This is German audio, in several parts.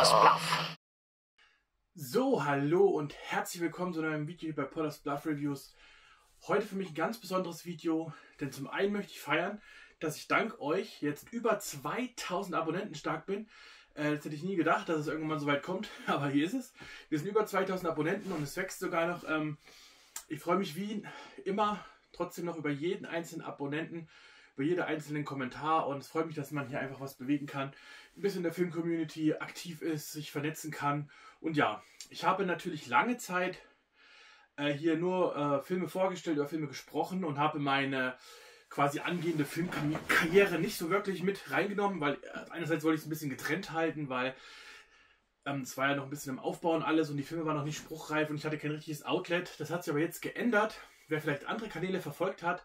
Potters Bluff. So, hallo und herzlich willkommen zu einem Video hier bei Potters Bluff Reviews. Heute für mich ein ganz besonderes Video, denn zum einen möchte ich feiern, dass ich dank euch jetzt über 2000 Abonnenten stark bin. Äh, das hätte ich nie gedacht, dass es irgendwann so weit kommt, aber hier ist es. Wir sind über 2000 Abonnenten und es wächst sogar noch. Ähm, ich freue mich wie immer trotzdem noch über jeden einzelnen Abonnenten, über jeden einzelnen Kommentar und es freut mich, dass man hier einfach was bewegen kann, ein bisschen in der Film-Community aktiv ist, sich vernetzen kann. Und ja, ich habe natürlich lange Zeit äh, hier nur äh, Filme vorgestellt, über Filme gesprochen und habe meine quasi angehende Filmkarriere nicht so wirklich mit reingenommen, weil äh, einerseits wollte ich es ein bisschen getrennt halten, weil ähm, es war ja noch ein bisschen im Aufbau und alles und die Filme waren noch nicht spruchreif und ich hatte kein richtiges Outlet. Das hat sich aber jetzt geändert. Wer vielleicht andere Kanäle verfolgt hat,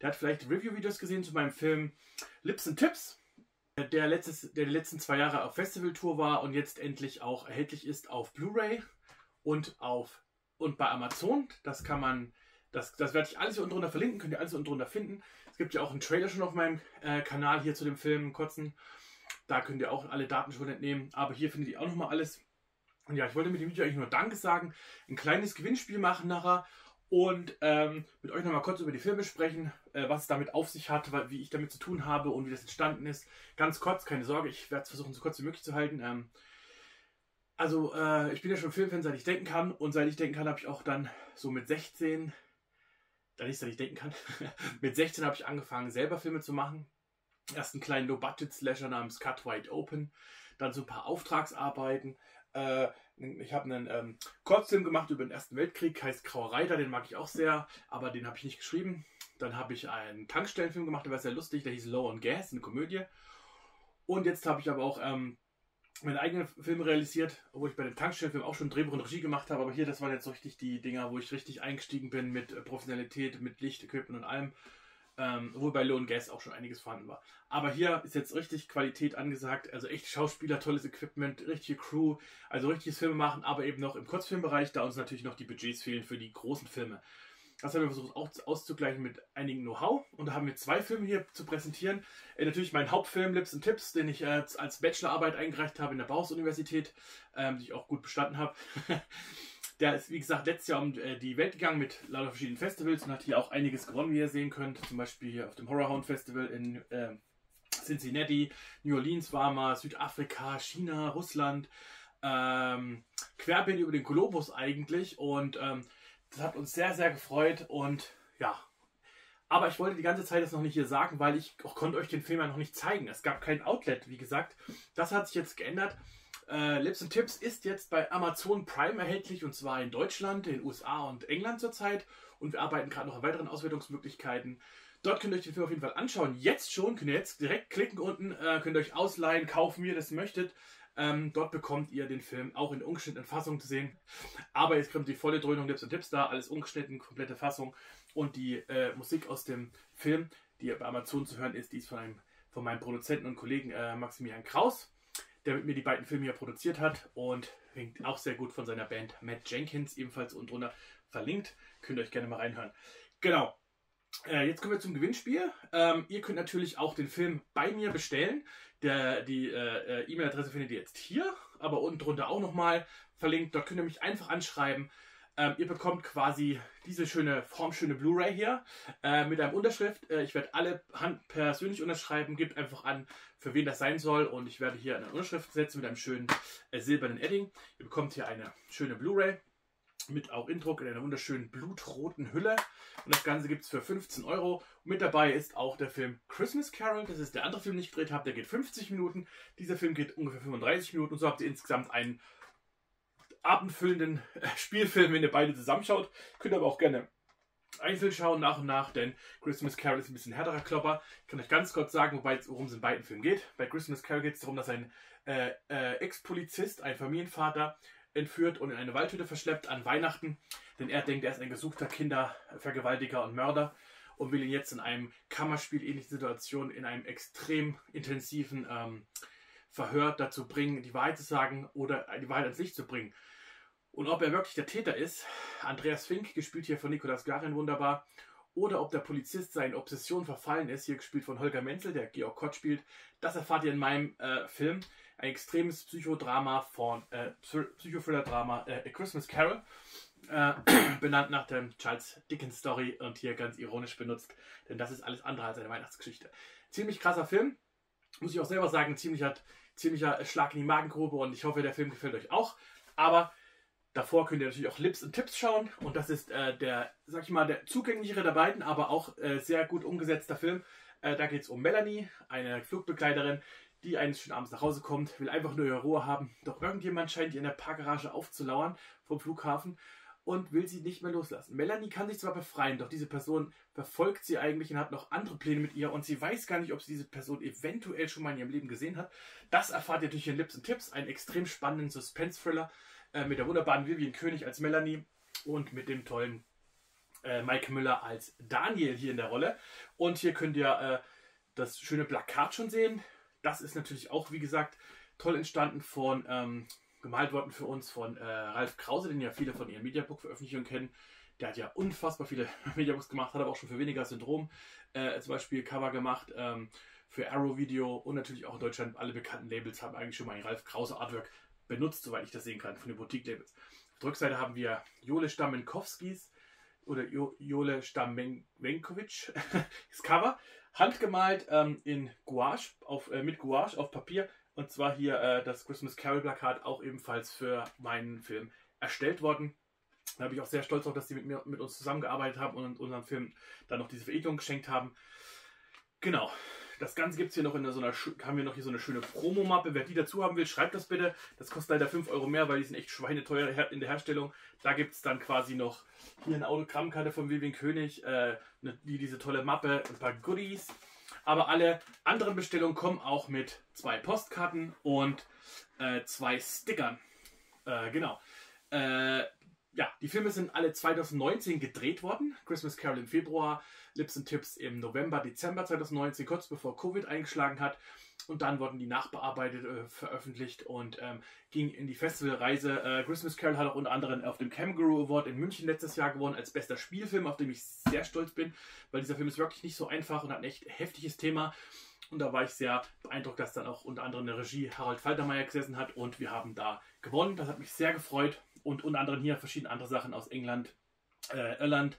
der hat vielleicht Review-Videos gesehen zu meinem Film Lips and Tips, der, letztes, der die letzten zwei Jahre auf Festivaltour war und jetzt endlich auch erhältlich ist auf Blu-ray und auf und bei Amazon. Das kann man, das, das werde ich alles hier unten drunter verlinken, könnt ihr alles unten drunter finden. Es gibt ja auch einen Trailer schon auf meinem äh, Kanal hier zu dem Film, kurzen. Da könnt ihr auch alle Daten schon entnehmen. Aber hier findet ihr auch nochmal alles. Und ja, ich wollte mit dem Video eigentlich nur Danke sagen, ein kleines Gewinnspiel machen nachher und ähm, mit euch nochmal kurz über die Filme sprechen, äh, was es damit auf sich hat, wie ich damit zu tun habe und wie das entstanden ist. Ganz kurz, keine Sorge, ich werde es versuchen, so kurz wie möglich zu halten. Ähm, also, äh, ich bin ja schon Filmfan, seit ich denken kann und seit ich denken kann, habe ich auch dann so mit 16, da nicht, seit ich denken kann, mit 16 habe ich angefangen, selber Filme zu machen erst einen kleinen Low-Budget-Slasher namens Cut Wide Open, dann so ein paar Auftragsarbeiten. Äh, ich habe einen ähm, Kurzfilm gemacht über den Ersten Weltkrieg, heißt Grauer Reiter, den mag ich auch sehr, aber den habe ich nicht geschrieben. Dann habe ich einen Tankstellenfilm gemacht, der war sehr lustig, der hieß Low on Gas, eine Komödie. Und jetzt habe ich aber auch ähm, meine eigenen Filme realisiert, wo ich bei dem Tankstellenfilm auch schon Drehbuch und Regie gemacht habe. Aber hier, das waren jetzt so richtig die Dinger, wo ich richtig eingestiegen bin mit äh, Professionalität, mit Licht, Equipment und allem. Ähm, obwohl bei Lone Gas auch schon einiges vorhanden war. Aber hier ist jetzt richtig Qualität angesagt. Also echt Schauspieler, tolles Equipment, richtige Crew, also richtiges Filme machen, aber eben noch im Kurzfilmbereich, da uns natürlich noch die Budgets fehlen für die großen Filme. Das haben wir versucht auch auszugleichen mit einigen Know-how. Und da haben wir zwei Filme hier zu präsentieren. Äh, natürlich mein Hauptfilm Lips and Tips, den ich äh, als Bachelorarbeit eingereicht habe in der Bauhaus-Universität, ähm, die ich auch gut bestanden habe. Der ist, wie gesagt, letztes Jahr um äh, die Welt gegangen mit lauter verschiedenen Festivals und hat hier auch einiges gewonnen, wie ihr sehen könnt. Zum Beispiel hier auf dem Horrorhound Festival in äh, Cincinnati, New Orleans war mal, Südafrika, China, Russland. Ähm, querbeet über den Globus eigentlich und ähm, das hat uns sehr, sehr gefreut und ja. Aber ich wollte die ganze Zeit das noch nicht hier sagen, weil ich konnte euch den Film ja noch nicht zeigen. Es gab kein Outlet, wie gesagt. Das hat sich jetzt geändert. Äh, Lips and Tips ist jetzt bei Amazon Prime erhältlich und zwar in Deutschland, in den USA und England zurzeit. Und wir arbeiten gerade noch an weiteren Auswertungsmöglichkeiten. Dort könnt ihr euch den Film auf jeden Fall anschauen. Jetzt schon, könnt ihr jetzt direkt klicken unten, äh, könnt ihr euch ausleihen, kaufen, wie ihr das möchtet. Ähm, dort bekommt ihr den Film auch in ungeschnittenen Fassung zu sehen. Aber jetzt kommt die volle Dröhnung Lips und Tips da, alles ungeschnitten, komplette Fassung. Und die äh, Musik aus dem Film, die bei Amazon zu hören ist, die ist von, einem, von meinem Produzenten und Kollegen äh, Maximilian Kraus der mit mir die beiden Filme hier produziert hat und hängt auch sehr gut von seiner Band Matt Jenkins, ebenfalls unten drunter verlinkt. Könnt ihr euch gerne mal reinhören. Genau. Äh, jetzt kommen wir zum Gewinnspiel. Ähm, ihr könnt natürlich auch den Film bei mir bestellen. Der, die äh, äh E-Mail-Adresse findet ihr jetzt hier, aber unten drunter auch nochmal verlinkt. Dort könnt ihr mich einfach anschreiben. Ähm, ihr bekommt quasi diese schöne, formschöne Blu-ray hier äh, mit einem Unterschrift. Äh, ich werde alle Hand persönlich unterschreiben. Gebt einfach an, für wen das sein soll. Und ich werde hier eine Unterschrift setzen mit einem schönen äh, silbernen Edding. Ihr bekommt hier eine schöne Blu-ray mit auch Indruck in einer wunderschönen blutroten Hülle. Und das Ganze gibt es für 15 Euro. Und mit dabei ist auch der Film Christmas Carol. Das ist der andere Film, den ich gedreht habe. Der geht 50 Minuten. Dieser Film geht ungefähr 35 Minuten. Und so habt ihr insgesamt einen abendfüllenden äh, Spielfilm, wenn ihr beide zusammenschaut. Könnt ihr aber auch gerne einzeln schauen, nach und nach, denn Christmas Carol ist ein bisschen härterer Klopper. Ich kann euch ganz kurz sagen, worum es in beiden Filmen geht. Bei Christmas Carol geht es darum, dass ein äh, äh, Ex-Polizist, ein Familienvater, entführt und in eine Waldhütte verschleppt an Weihnachten, denn er denkt, er ist ein gesuchter Kindervergewaltiger und Mörder und will ihn jetzt in einem Kammerspiel ähnlichen Situation in einem extrem intensiven ähm, Verhör dazu bringen, die Wahrheit zu sagen oder die Wahrheit ans Licht zu bringen. Und ob er wirklich der Täter ist, Andreas Fink, gespielt hier von Nikolaus Garin wunderbar, oder ob der Polizist seinen Obsession verfallen ist, hier gespielt von Holger Menzel, der Georg Kott spielt, das erfahrt ihr in meinem äh, Film. ein extremes Psychodrama von äh, Psychothriller-Drama äh, A Christmas Carol. Äh, benannt nach der Charles Dickens Story und hier ganz ironisch benutzt, denn das ist alles andere als eine Weihnachtsgeschichte. Ziemlich krasser Film, muss ich auch selber sagen, ziemlicher, ziemlicher Schlag in die Magengrube und ich hoffe, der Film gefällt euch auch. Aber davor könnt ihr natürlich auch Lips und Tipps schauen und das ist äh, der, sag ich mal, der zugänglichere der beiden, aber auch äh, sehr gut umgesetzter Film. Äh, da geht es um Melanie, eine Flugbegleiterin, die eines schönen Abends nach Hause kommt, will einfach nur ihre Ruhe haben, doch irgendjemand scheint ihr in der Parkgarage aufzulauern vom Flughafen und will sie nicht mehr loslassen. Melanie kann sich zwar befreien, doch diese Person verfolgt sie eigentlich und hat noch andere Pläne mit ihr und sie weiß gar nicht, ob sie diese Person eventuell schon mal in ihrem Leben gesehen hat. Das erfahrt ihr durch ihren Lips und Tipps, einen extrem spannenden Suspense-Thriller äh, mit der wunderbaren Vivian König als Melanie und mit dem tollen äh, Mike Müller als Daniel hier in der Rolle. Und hier könnt ihr äh, das schöne Plakat schon sehen. Das ist natürlich auch, wie gesagt, toll entstanden von, ähm, gemalt worden für uns von äh, Ralf Krause, den ja viele von ihren Mediabook-Veröffentlichungen kennen. Der hat ja unfassbar viele Mediabooks gemacht, hat aber auch schon für weniger Syndrom äh, zum Beispiel Cover gemacht. Ähm, für Arrow Video und natürlich auch in Deutschland alle bekannten Labels haben eigentlich schon mal ein Ralf Krause Artwork benutzt, soweit ich das sehen kann, von den Boutique-Labels. Auf der Rückseite haben wir Jole Stamenkowskis oder jo Jole Stamenkovic, das Cover, handgemalt ähm, in Gouache, auf, äh, mit Gouache auf Papier und zwar hier äh, das Christmas Carol Plakat auch ebenfalls für meinen Film erstellt worden. Da bin ich auch sehr stolz darauf, dass die mit, mir, mit uns zusammengearbeitet haben und unserem Film dann noch diese Veredelung geschenkt haben. Genau. Das Ganze gibt es hier noch in so einer, haben wir noch hier so eine schöne Promo-Mappe. Wer die dazu haben will, schreibt das bitte. Das kostet leider 5 Euro mehr, weil die sind echt schweineteuer in der Herstellung. Da gibt es dann quasi noch hier eine Autogrammkarte von Vivian König, äh, ne, die, diese tolle Mappe, ein paar Goodies. Aber alle anderen Bestellungen kommen auch mit zwei Postkarten und äh, zwei Stickern. Äh, genau. Äh, ja, die Filme sind alle 2019 gedreht worden. Christmas Carol im Februar, Lips and Tips im November, Dezember 2019, kurz bevor Covid eingeschlagen hat. Und dann wurden die nachbearbeitet, äh, veröffentlicht und ähm, ging in die Festivalreise. Äh, Christmas Carol hat auch unter anderem auf dem Kangaroo Award in München letztes Jahr gewonnen als bester Spielfilm, auf den ich sehr stolz bin, weil dieser Film ist wirklich nicht so einfach und hat ein echt heftiges Thema. Und da war ich sehr beeindruckt, dass dann auch unter anderem der Regie Harald Faltermeier gesessen hat und wir haben da gewonnen. Das hat mich sehr gefreut und unter anderem hier verschiedene andere Sachen aus England, äh, Irland,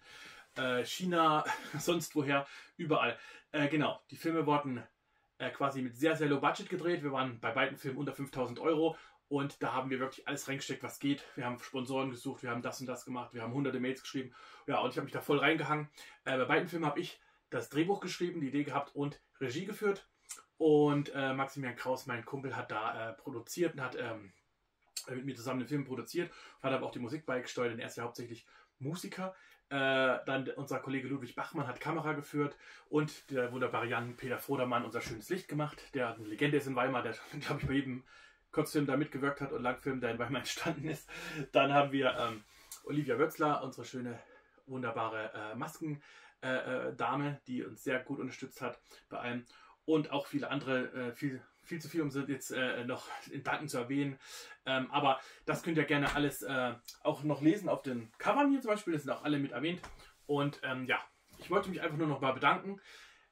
äh, China, sonst woher, überall. Äh, genau, die Filme wurden äh, quasi mit sehr, sehr low budget gedreht. Wir waren bei beiden Filmen unter 5000 Euro und da haben wir wirklich alles reingesteckt, was geht. Wir haben Sponsoren gesucht, wir haben das und das gemacht, wir haben hunderte Mails geschrieben. Ja, und ich habe mich da voll reingehangen. Äh, bei beiden Filmen habe ich das Drehbuch geschrieben, die Idee gehabt und Regie geführt. Und äh, Maximilian Kraus, mein Kumpel, hat da äh, produziert und hat ähm, mit mir zusammen den Film produziert hat aber auch die Musik beigesteuert, denn er ist ja hauptsächlich Musiker. Äh, dann unser Kollege Ludwig Bachmann hat Kamera geführt und der wunderbare Jan Peter Frodermann unser schönes Licht gemacht, der eine Legende ist in Weimar, der, glaube ich, bei jedem Kurzfilm da mitgewirkt hat und Langfilm, der in Weimar entstanden ist. Dann haben wir ähm, Olivia Wötzler, unsere schöne, wunderbare äh, Maskendame, äh, äh die uns sehr gut unterstützt hat bei allem. Und auch viele andere, äh, viel viel zu viel, um sie jetzt äh, noch in Danken zu erwähnen. Ähm, aber das könnt ihr gerne alles äh, auch noch lesen auf den Covern hier zum Beispiel. Das sind auch alle mit erwähnt. Und ähm, ja, ich wollte mich einfach nur noch mal bedanken.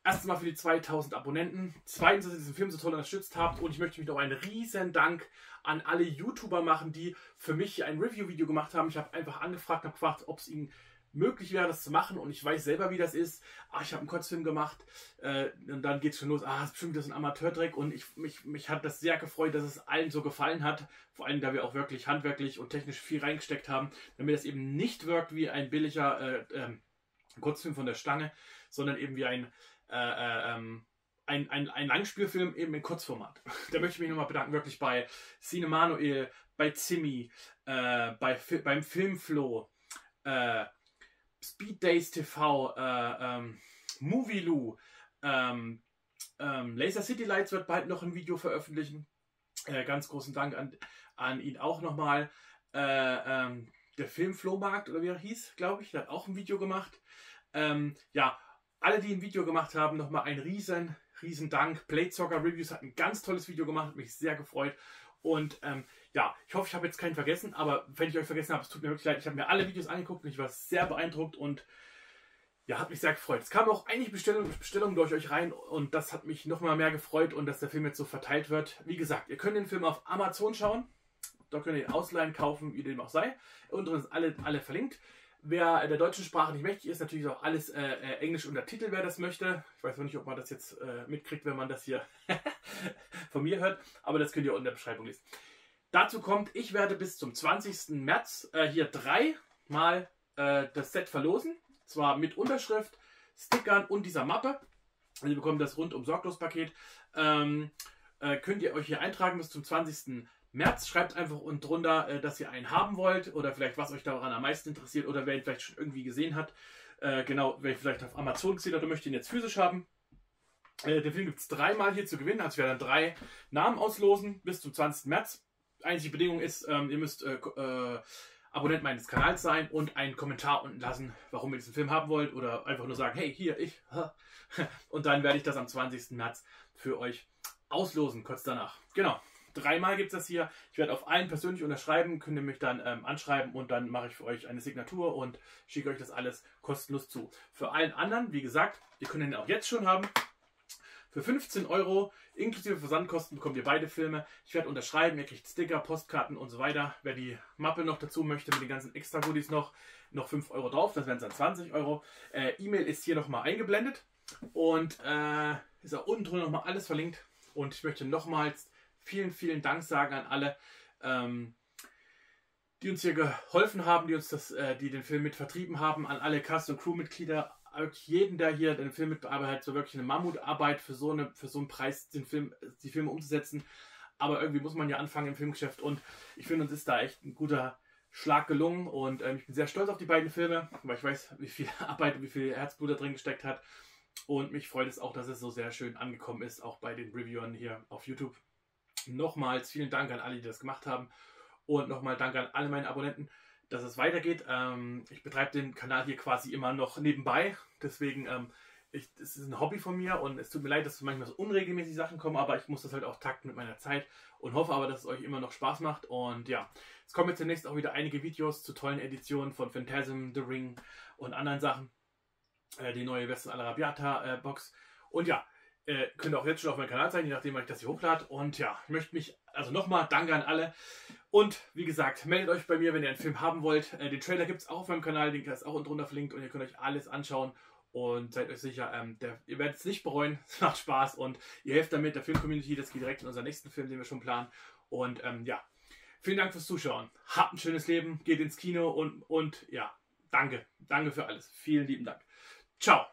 Erstens mal für die 2000 Abonnenten. Zweitens, dass ihr diesen Film so toll unterstützt habt. Und ich möchte mich noch einen riesen Dank an alle YouTuber machen, die für mich ein Review-Video gemacht haben. Ich habe einfach angefragt, habe gefragt, ob es ihnen möglich wäre, das zu machen und ich weiß selber, wie das ist. Ah, ich habe einen Kurzfilm gemacht äh, und dann geht es schon los. Ah, das ist bestimmt das ein Amateurdreck und ich, mich, mich hat das sehr gefreut, dass es allen so gefallen hat. Vor allem, da wir auch wirklich handwerklich und technisch viel reingesteckt haben, damit es eben nicht wirkt wie ein billiger äh, äh, Kurzfilm von der Stange, sondern eben wie ein äh, äh, ähm, ein, ein, ein Langspielfilm eben in Kurzformat. da möchte ich mich nochmal bedanken, wirklich bei Cinemanuel, bei Zimmy, äh, bei, beim Filmflow, äh, Speed Days TV, äh, ähm, Movielu, ähm, ähm, Laser City Lights wird bald noch ein Video veröffentlichen. Äh, ganz großen Dank an, an ihn auch nochmal. Äh, ähm, der Filmflohmarkt oder wie er hieß, glaube ich, der hat auch ein Video gemacht. Ähm, ja, alle, die ein Video gemacht haben, nochmal ein riesen, riesen Dank. Blade Soccer Reviews hat ein ganz tolles Video gemacht, hat mich sehr gefreut. Und ähm, ja, ich hoffe, ich habe jetzt keinen vergessen, aber wenn ich euch vergessen habe, es tut mir wirklich leid. Ich habe mir alle Videos angeguckt und ich war sehr beeindruckt und ja, hat mich sehr gefreut. Es kamen auch einige Bestellungen, Bestellungen durch euch rein und das hat mich nochmal mehr gefreut und dass der Film jetzt so verteilt wird. Wie gesagt, ihr könnt den Film auf Amazon schauen. Da könnt ihr ihn ausleihen, kaufen, wie dem auch sei. Unten sind alle, alle verlinkt. Wer der deutschen Sprache nicht mächtig ist, natürlich auch alles äh, äh, Englisch untertitelt, wer das möchte. Ich weiß noch nicht, ob man das jetzt äh, mitkriegt, wenn man das hier von mir hört, aber das könnt ihr unten in der Beschreibung lesen. Dazu kommt, ich werde bis zum 20. März äh, hier dreimal äh, das Set verlosen. Zwar mit Unterschrift, Stickern und dieser Mappe. Also ihr bekommt das rundum sorglos Paket. Ähm, äh, könnt ihr euch hier eintragen bis zum 20. März. Schreibt einfach unten drunter, äh, dass ihr einen haben wollt oder vielleicht was euch daran am meisten interessiert oder wer ihn vielleicht schon irgendwie gesehen hat. Äh, genau, wer ihn vielleicht auf Amazon gesehen hat und möchte ihn jetzt physisch haben. Äh, den Film gibt es dreimal hier zu gewinnen. Also wir werden drei Namen auslosen bis zum 20. März. Einzige Bedingung ist, ähm, ihr müsst äh, äh, Abonnent meines Kanals sein und einen Kommentar unten lassen, warum ihr diesen Film haben wollt oder einfach nur sagen, hey, hier, ich. Und dann werde ich das am 20. März für euch auslosen, kurz danach. Genau. Dreimal gibt es das hier. Ich werde auf allen persönlich unterschreiben, könnt ihr mich dann ähm, anschreiben und dann mache ich für euch eine Signatur und schicke euch das alles kostenlos zu. Für allen anderen, wie gesagt, ihr könnt ihn auch jetzt schon haben. Für 15 Euro inklusive Versandkosten bekommt ihr beide Filme. Ich werde unterschreiben, ihr kriegt Sticker, Postkarten und so weiter. Wer die Mappe noch dazu möchte mit den ganzen Extra-Goodies noch, noch 5 Euro drauf, das wären dann 20 Euro. Äh, E-Mail ist hier nochmal eingeblendet und äh, ist auch unten drunter nochmal alles verlinkt. Und ich möchte nochmals vielen, vielen Dank sagen an alle, ähm, die uns hier geholfen haben, die uns das, äh, die den Film mit vertrieben haben, an alle Cast- und Crewmitglieder, wirklich jeden, der hier den Film mitbearbeitet, so wirklich eine Mammutarbeit für so, eine, für so einen Preis, den Film, die Filme umzusetzen. Aber irgendwie muss man ja anfangen im Filmgeschäft und ich finde, uns ist da echt ein guter Schlag gelungen und ähm, ich bin sehr stolz auf die beiden Filme, weil ich weiß, wie viel Arbeit und wie viel Herzblut da drin gesteckt hat. Und mich freut es auch, dass es so sehr schön angekommen ist, auch bei den Reviewern hier auf YouTube. Nochmals vielen Dank an alle, die das gemacht haben. Und nochmal Danke an alle meine Abonnenten dass es weitergeht. Ähm, ich betreibe den Kanal hier quasi immer noch nebenbei. Deswegen, ähm, ich, das ist ein Hobby von mir und es tut mir leid, dass manchmal so unregelmäßig Sachen kommen, aber ich muss das halt auch takten mit meiner Zeit und hoffe aber, dass es euch immer noch Spaß macht. Und ja, es kommen jetzt demnächst auch wieder einige Videos zu tollen Editionen von Phantasm, The Ring und anderen Sachen. Äh, die neue Western Arabiata äh, Box. Und ja, äh, könnt ihr auch jetzt schon auf meinem Kanal sein, je nachdem, wann ich das hier hochlade. Und ja, ich möchte mich, also nochmal, danke an alle. Und wie gesagt, meldet euch bei mir, wenn ihr einen Film haben wollt. Äh, den Trailer gibt es auch auf meinem Kanal, den ist auch unten drunter verlinkt und ihr könnt euch alles anschauen. Und seid euch sicher, ähm, der, ihr werdet es nicht bereuen. Es macht Spaß und ihr helft damit der Film-Community. Das geht direkt in unseren nächsten Film, den wir schon planen. Und ähm, ja, vielen Dank fürs Zuschauen. Habt ein schönes Leben, geht ins Kino und, und ja, danke. Danke für alles. Vielen lieben Dank. Ciao.